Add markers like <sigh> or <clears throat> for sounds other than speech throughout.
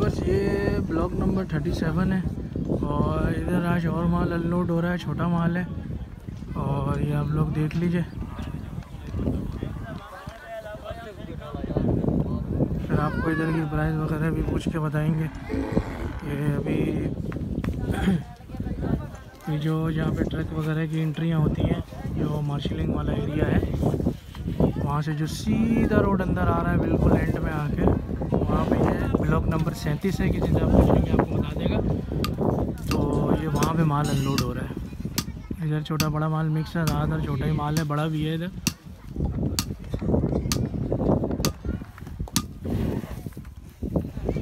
बस ये block number thirty seven है और इधर आज और माल अनलोड हो रहा है, छोटा माल है। और ये आप लोग देख लीजिए। फिर आपको इधर की प्राइस वगैरह भी पूछ के बताएँगे। ये अभी <clears throat> ये जो यहाँ पे ट्रक वगैरह की एंट्रियाँ होती हैं जो मार्शलिंग वाला एरिया है। वहाँ से जो सीधा रोड अंदर आ रहा है, बिल्कुल एंड में आके, वहाँ पे ब्लॉक नंबर सैंतीस है किसी से आप पूछेंगे आपको बता देगा। तो ये वहाँ पे माल अनलोड हो रहा है। इधर छोटा बड़ा माल मिक्स है ज़्यादातर छोटा ही माल है बड़ा भी है इधर।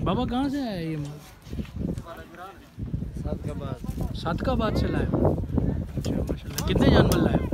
बाबा कहाँ से आया ये माल? सात के बाद। सात का बाद से लाए? अच्छा माशाल्लाह कितने जानवर लाए?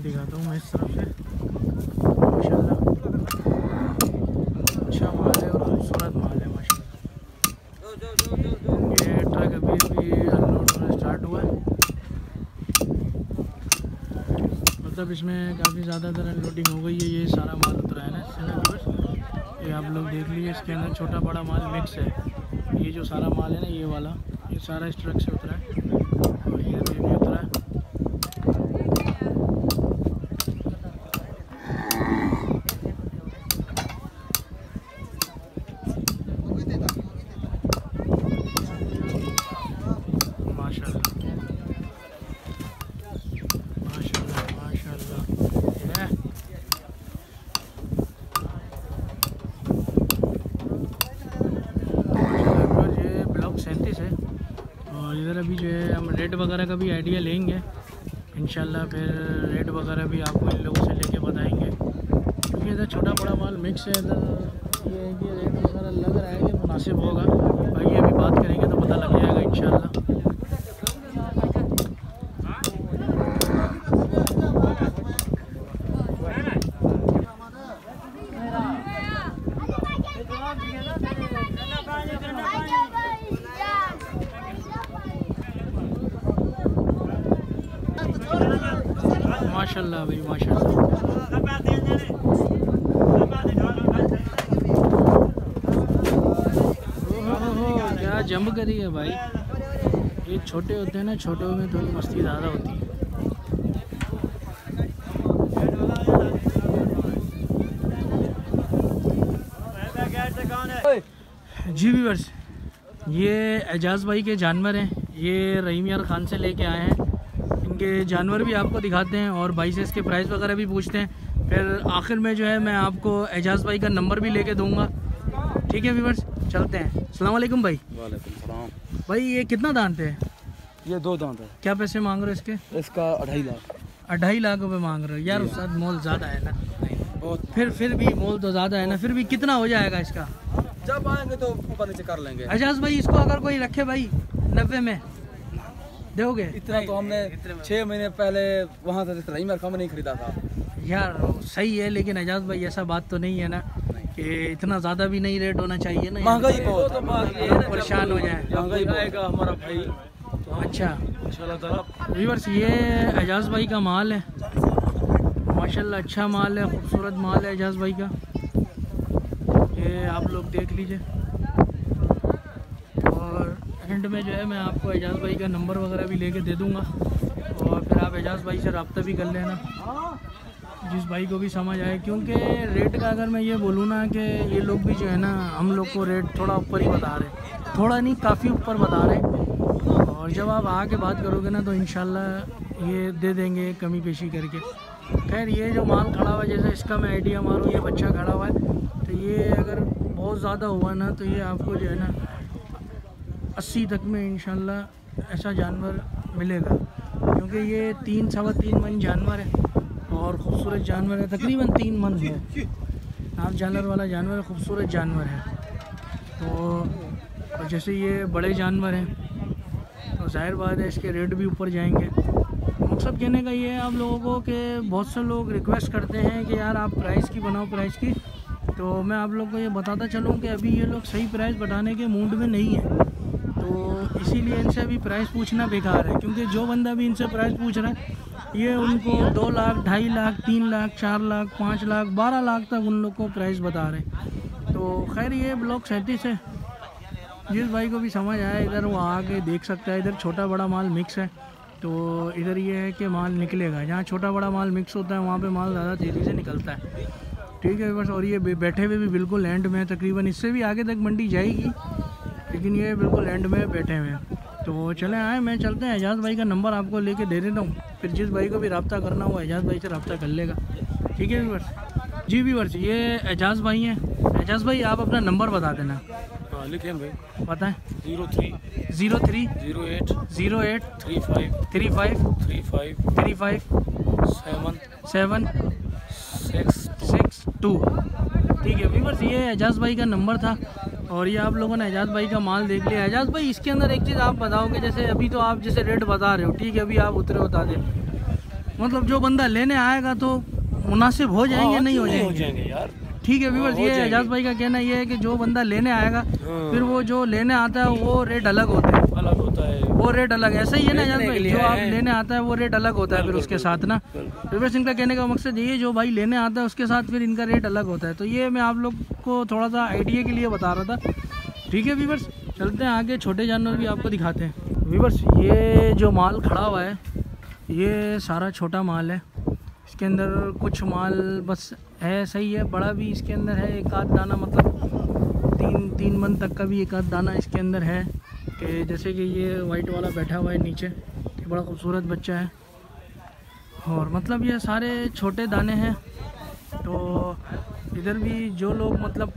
ये आप लोग को दिखाता हूँ मैं इस तरफ़ से। माशा अच्छा माल है और खूबसूरत माल है माशा ये ट्रक अभी भी अनलोड होना स्टार्ट हुआ है। मतलब इसमें काफ़ी ज़्यादातर अनलोडिंग हो गई है, ये सारा माल उतरा है ना ये आप लोग देख लीजिए, इसके अंदर छोटा बड़ा माल मिक्स है। ये जो सारा माल है ना, ये वाला, ये सारा इस ट्रक से उतरा है। और ये अभी भी उतरा है माशाल्लाह माशाल्लाह माशाल्लाह ये माशाल्लाह ये ब्लॉक सैंतीस है और इधर अभी जो है हम रेट वगैरह का भी आइडिया लेंगे। इन फिर रेट वगैरह भी आपको इन लोगों से लेके बताएँगे। क्योंकि इधर छोटा बड़ा माल मिक्स है, इधर ये है कि रेट वगैरह लग रहा है कि मुनासिब होगा। बाकी अभी बात करेंगे तो पता लग जाएगा इन माशाल्लाह भाई माशाल्लाह। जंप करी है भाई? ये छोटे होते हैं ना, छोटों में थोड़ी मस्ती ज़्यादा होती है। जी व्यूवर्स ये एजाज भाई के जानवर हैं। ये रहीम यार खान से लेके आए हैं। इनके जानवर भी आपको दिखाते हैं और भाई से इसके प्राइस वगैरह भी पूछते हैं। फिर आखिर में जो है मैं आपको एजाज भाई का नंबर भी लेके दूँगा। ठीक है व्यूवर्स चलते हैं। वालेकुम भाई। वालेकुम सलाम। भाई ये कितना दांत है? ये दो दांत है। क्या पैसे मांग रहे हो इसके? इसका अढ़ाई लाख। अढ़ाई लाख रुपये मांग रहे हो। यार उस साथ मोल ज़्यादा है ना। बहुत। फिर फिर भी मोल तो ज़्यादा है ना। फिर भी कितना हो जाएगा इसका? जब आएँगे तो ऊपर नीचे कर लेंगे। एजाज भाई इसको अगर कोई रखे भाई नब्बे में। दोगे इतना तो हमने छह महीने पहले वहाँ से मेरे कम नहीं खरीदा था। यार सही है लेकिन एजाज भाई ऐसा बात तो नहीं है ना कि इतना ज़्यादा भी नहीं रेट होना चाहिए ना महँगाई बहुत है। लोग परेशान हो जाए। महँगाई आएगा हमारा भाई। अच्छा। इंशाल्लाह व्यूवर्स ये एजाज भाई का माल है। माशाल्लाह अच्छा माल है खूबसूरत माल है एजाज भाई का। ये आप लोग देख लीजिए। एंड में जो है मैं आपको एजाज भाई का नंबर वगैरह भी लेके दे दूँगा। और फिर आप एजाज भाई से रबता भी कर लेना। जिस भाई को भी समझ आए, क्योंकि रेट का अगर मैं ये बोलूँ ना कि ये लोग भी जो है ना, हम लोग को रेट थोड़ा ऊपर ही बता रहे हैं। थोड़ा नहीं, काफ़ी ऊपर बता रहे हैं। और जब आप आके बात करोगे ना तो इन ये दे देंगे कमी पेशी करके। खैर, ये जो माल खड़ा हुआ है, जैसे इसका मैं आइडिया मारूँ, ये बच्चा खड़ा हुआ है तो ये अगर बहुत ज़्यादा हुआ ना तो ये आपको जो है ना अस्सी तक में इन ऐसा जानवर मिलेगा। क्योंकि ये तीन, सवा तीन मन जानवर है और ख़ूबसूरत जानवर है। तकरीबन तीन मन है। नाक जानवर वाला जानवर, खूबसूरत जानवर है। तो जैसे ये बड़े जानवर हैं तो ज़ाहिर बात है इसके रेट भी ऊपर जाएँगे। मकसद कहने का ये है, आप लोगों को कि बहुत से लोग रिक्वेस्ट करते हैं कि यार आप प्राइस की बनाओ प्राइस की। तो मैं आप लोग को ये बताता चलूँ कि अभी ये लोग सही प्राइस बताने के मूड में नहीं है। इसीलिए इनसे अभी प्राइस पूछना बेकार है, क्योंकि जो बंदा भी इनसे प्राइस पूछ रहा है, ये उनको दो लाख, ढाई लाख, तीन लाख, चार लाख, पाँच लाख, बारह लाख तक उन लोग को प्राइस बता रहे तो खैर, ये ब्लॉक सैंतीस है। जिस भाई को भी समझ आया, इधर वो आके देख सकता है, इधर छोटा बड़ा माल मिक्स है। तो इधर ये है कि माल निकलेगा, जहाँ छोटा बड़ा माल मिक्स होता है, वहाँ पे माल ज़्यादा तेज़ी से निकलता है। ठीक है, बस और ये बैठे हुए भी बिल्कुल एंड में है, तकरीबन इससे भी आगे तक मंडी जाएगी। लेकिन ये बिल्कुल एंड में बैठे हुए हैं। तो चले आए मैं चलते हैं। एजाज़ भाई का नंबर आपको लेके दे देता हूँ। फिर जिस भाई को भी रबता करना हो एजाज़ भाई से रबता कर लेगा। ठीक है वीवर्स जी वीवर्स ये एजाज़ भाई हैं। एजाज़ भाई आप अपना नंबर बता देना। हाँ, लिखें भाई। बताएँ। Zero three. Zero three. Zero eight. Zero eight. Three five. Three five. Three five. Three five. Seven. Seven. Six six two. ठीक है वीवर्स ये एजाज़ भाई का नंबर था। और ये आप लोगों ने एजाज भाई का माल देख लिया। एजाज भाई इसके अंदर एक चीज़ आप बताओगे जैसे अभी तो आप जैसे रेट बता रहे हो ठीक है अभी आप उतरे बता दें। मतलब जो बंदा लेने आएगा तो मुनासिब हो जाएँगे आ, नहीं हो जाएँगे, हो जाएँगे? यार? ठीक है व्यूवर्स हाँ, ये एजाज भाई का कहना ये है कि जो बंदा लेने आएगा हाँ। फिर वो जो लेने आता है वो रेट हैं अलग होता है। वो रेट अलग ऐसा ही है ना भाई जो आप लेने आता है वो रेट अलग होता है फिर उसके साथ ना। व्यूवर्स इनका कहने का मकसद ये जो भाई लेने आता है उसके साथ फिर इनका रेट अलग होता है। तो ये मैं आप लोग को थोड़ा सा आइडिया के लिए बता रहा था। ठीक है वीवर्स चलते हैं आगे छोटे जानवर भी आपको दिखाते हैं। वीवर्स ये जो माल खड़ा हुआ है ये सारा छोटा माल है। इसके अंदर कुछ माल बस है सही है बड़ा भी इसके अंदर है एक आध दाना मतलब तीन तीन मन तक का भी एक आध दाना इसके अंदर है। कि जैसे कि ये वाइट वाला बैठा हुआ है नीचे, ये बड़ा खूबसूरत बच्चा है। और मतलब ये सारे छोटे दाने हैं तो इधर भी जो लोग मतलब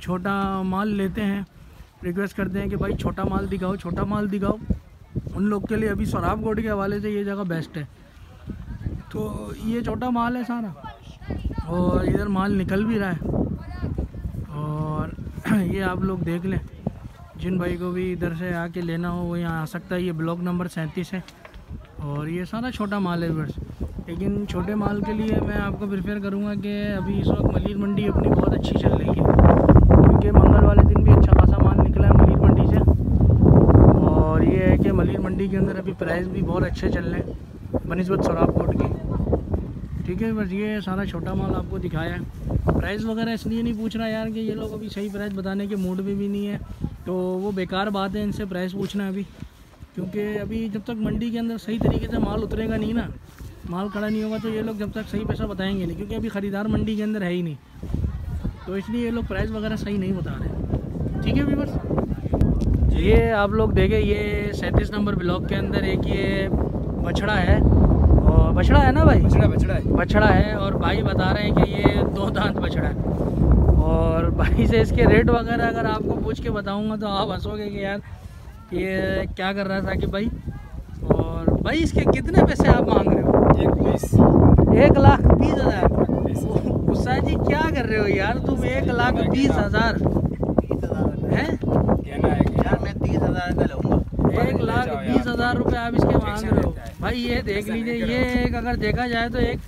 छोटा माल लेते हैं रिक्वेस्ट करते हैं कि भाई छोटा माल दिखाओ, छोटा माल दिखाओ। उन लोग के लिए अभी सराब गोड के हवाले से ये जगह बेस्ट है। तो ये छोटा माल है सारा, और इधर माल निकल भी रहा है। और <clears throat> ये आप लोग देख लें। जिन भाई को भी इधर से आके लेना हो, वो यहाँ आ सकता है। ये ब्लॉक नंबर सैंतीस है। और ये सारा छोटा माल है बस। लेकिन छोटे माल के लिए मैं आपको प्रिफेयर करूँगा कि अभी इस वक्त मलिर मंडी अपनी बहुत अच्छी चल रही है। क्योंकि मंगल वाले दिन भी अच्छा खासा माल निकला है मलिर मंडी से। और ये है कि मलिर मंडी के अंदर अभी प्राइस भी बहुत अच्छे चल रहे हैं। बनस्बत सौराब कोट की। ठीक है, बस ये सारा छोटा माल आपको दिखाया है। प्राइस वगैरह इसलिए नहीं पूछ रहा यार कि ये लोग अभी सही प्राइस बताने के मूड में भी नहीं है। तो वो बेकार बात है इनसे प्राइस पूछना अभी। क्योंकि अभी जब तक मंडी के अंदर सही तरीके से माल उतरेगा नहीं ना माल खड़ा नहीं होगा तो ये लोग जब तक सही पैसा बताएँगे नहीं क्योंकि अभी ख़रीदार मंडी के अंदर है ही नहीं। तो इसलिए ये लोग प्राइस वगैरह सही नहीं बता रहे ठीक है बस ये आप लोग देखें ये सैंतीस नंबर ब्लॉक के अंदर एक ये बछड़ा है। बछड़ा है ना भाई? बछड़ा बछड़ा है। बछड़ा है और भाई बता रहे हैं कि ये दो दांत बछड़ा है। और भाई से इसके रेट वगैरह अगर आपको पूछ के बताऊँगा तो आप हंसोगे कि यार ये क्या कर रहा था कि भाई? और भाई इसके कितने पैसे आप मांग रहे हो? एक बीस। एक लाख बीस हज़ार। गुस्सा जी क्या कर रहे हो यार? तुम एक लाख बीस हज़ार। है? यार मैं तीस हज़ार का लूँगा। एक लाख बीस हज़ार रुपये आप इसके मांग रहे हो। भाई ये देख लीजिए ये एक अगर देखा जाए तो एक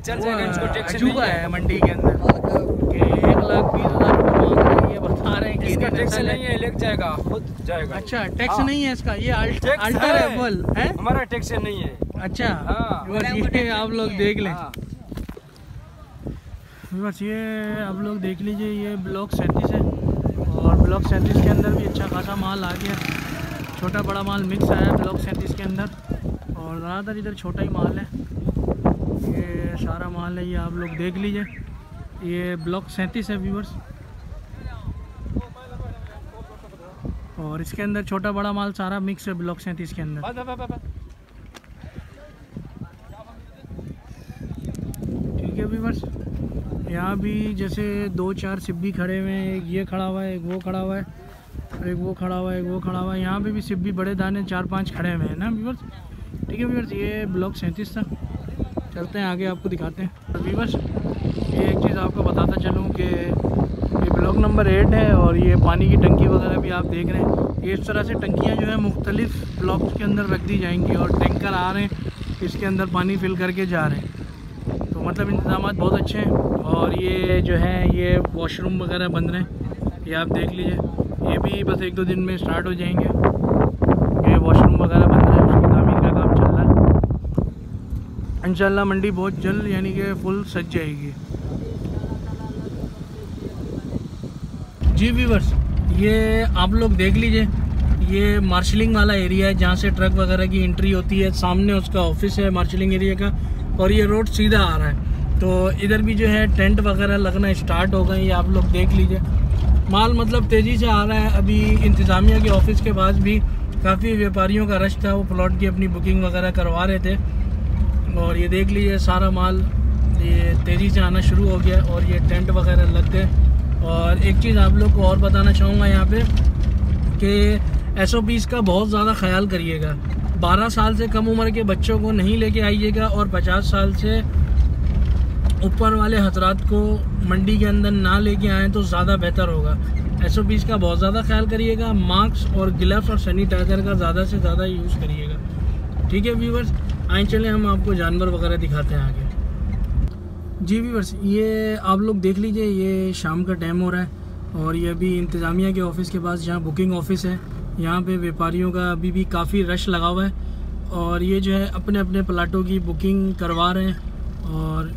चल अजूबा है। मंडी के अंदर। एक लाख बीस हज़ार बता रहे हैं इसका टैक्स नहीं है लग जाएगा खुद जाएगा। अच्छा टैक्स हाँ। नहीं है इसका ये अल्टर है। बोल है? हमारा टैक्स नहीं है। अच्छा हाँ। आप लोग देख लें। हाँ। बस ये आप लोग देख लीजिए ये ब्लॉक सैंतीस है। ब्लॉक सैंतीस के अंदर भी अच्छा खासा माल आ गया। छोटा बड़ा माल मिक्स आया ब्लॉक सैंतीस के अंदर। और ज़्यादातर इधर छोटा ही माल है। ये सारा माल है ये आप लोग देख लीजिए। ये ब्लॉक सैंतीस है व्यूवर्स और इसके अंदर छोटा बड़ा माल सारा मिक्स है ब्लॉक सैंतीस के अंदर। ठीक है व्यूवर्स यहाँ भी जैसे दो चार सिब्बी खड़े हुए हैं, एक ये खड़ा हुआ है, एक वो खड़ा हुआ है, और एक वो खड़ा हुआ है, एक वो खड़ा हुआ है। यहाँ पे भी सिब्बी बड़े दाने चार पाँच खड़े हुए हैं ना व्यूवर्स ठीक है व्यूवर्स ये ब्लॉक सैंतीस था। चलते हैं आगे, आपको दिखाते हैं। व्यूवर्स ये एक चीज़ आपको बताता चलूँ कि ये ब्लॉक नंबर एट है और ये पानी की टंकी वगैरह भी आप देख रहे हैं। ये इस तरह से टंकियाँ जो है, मुख्तलिफ़ ब्लॉक्स के अंदर रख दी जाएँगी और टैंकर आ रहे हैं, इसके अंदर पानी फिल करके जा रहे हैं। मतलब इंतज़ाम बहुत अच्छे हैं और ये जो है, ये वॉशरूम वगैरह बन रहे हैं। ये आप देख लीजिए। ये भी बस एक दो दिन में स्टार्ट हो जाएँगे। ये वॉशरूम वगैरह बन रहे हैं, उसकी तामीर का काम चल रहा है। इंशाल्लाह मंडी बहुत जल्द यानी कि फुल सज जाएगी। जी वीवर्स ये आप लोग देख लीजिए। ये मार्शलिंग वाला एरिया है जहाँ से ट्रक वगैरह की एंट्री होती है। सामने उसका ऑफ़िस है मार्शलिंग एरिया का। और ये रोड सीधा आ रहा है। तो इधर भी जो है टेंट वगैरह लगना स्टार्ट हो गए ये आप लोग देख लीजिए। माल मतलब तेज़ी से आ रहा है। अभी इंतज़ामिया के ऑफ़िस के पास भी काफ़ी व्यापारियों का रश था, वो प्लॉट की अपनी बुकिंग वगैरह करवा रहे थे। और ये देख लीजिए सारा माल, ये तेज़ी से आना शुरू हो गया और ये टेंट वगैरह लग गए और एक चीज़ आप लोग को और बताना चाहूँगा यहाँ पे कि एस का बहुत ज़्यादा ख्याल करिएगा। 12 साल से कम उम्र के बच्चों को नहीं लेके आइएगा और 50 साल से ऊपर वाले हजरात को मंडी के अंदर ना लेके आए तो ज़्यादा बेहतर होगा। एस ओ पीज़ का बहुत ज़्यादा ख्याल करिएगा, मास्क और ग्लव्स और सैनिटाइज़र का ज़्यादा से ज़्यादा यूज़ करिएगा। ठीक है, व्यूवर्स? आए चले, हम आपको जानवर वगैरह दिखाते हैं आगे। जी, व्यूवर्स, ये आप लोग देख लीजिए, ये शाम का टाइम हो रहा है और ये अभी इंतज़ामिया के ऑफ़िस के पास जहाँ बुकिंग ऑफ़िस है। यहाँ पे व्यापारियों का अभी भी काफ़ी रश लगा हुआ है और ये जो है अपने अपने प्लाटों की बुकिंग करवा रहे हैं और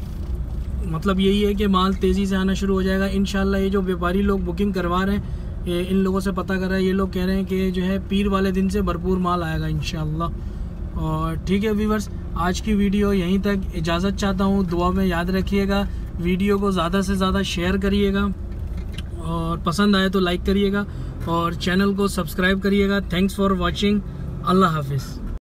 मतलब यही है कि माल तेज़ी से आना शुरू हो जाएगा। इन ये जो व्यापारी लोग बुकिंग करवा रहे हैं, ये इन लोगों से पता कर रहा है। ये लोग कह रहे हैं कि जो है पीर वाले दिन से भरपूर माल आएगा इन और ठीक है व्यूवर्स, आज की वीडियो यहीं तक। इजाज़त चाहता हूँ, दुआ में याद रखिएगा। वीडियो को ज़्यादा से ज़्यादा शेयर करिएगा और पसंद आए तो लाइक करिएगा। और चैनल को सब्सक्राइब करिएगा। थैंक्स फॉर वॉचिंग अल्लाह हाफिज़।